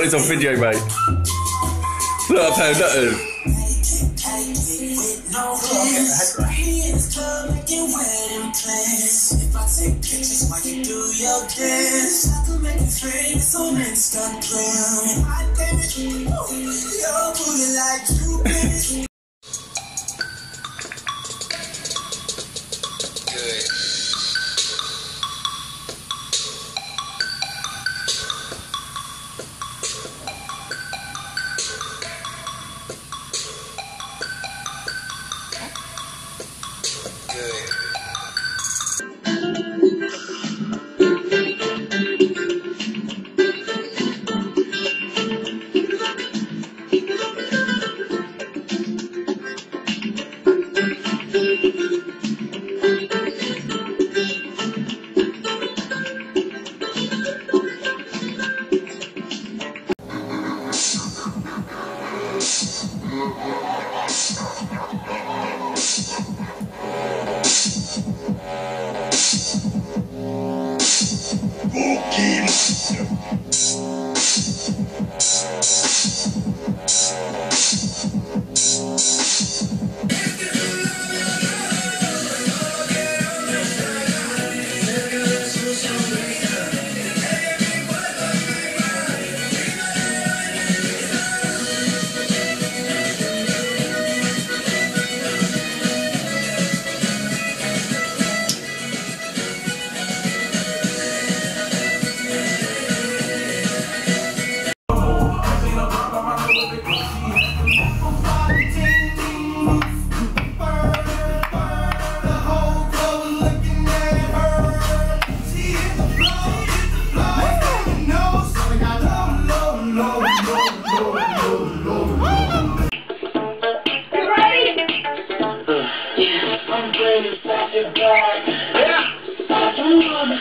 this on video, mate. Look, I found nothing. If I take pictures while you do your dance, I make you. Good. Yeah.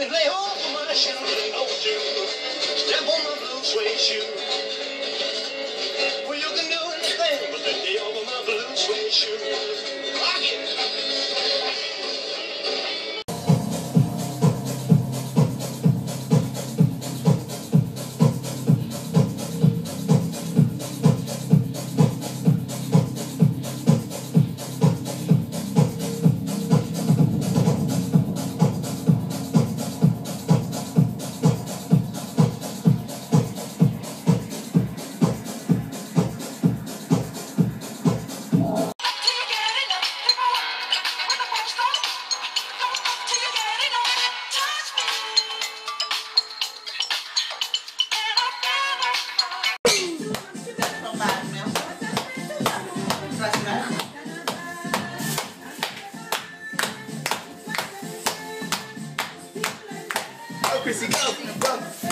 Honey, lay off my shoes don't you step on my blue suede shoe. Well, you can do anything, but lay over my blue suede shoe. Chrissy, go. Go.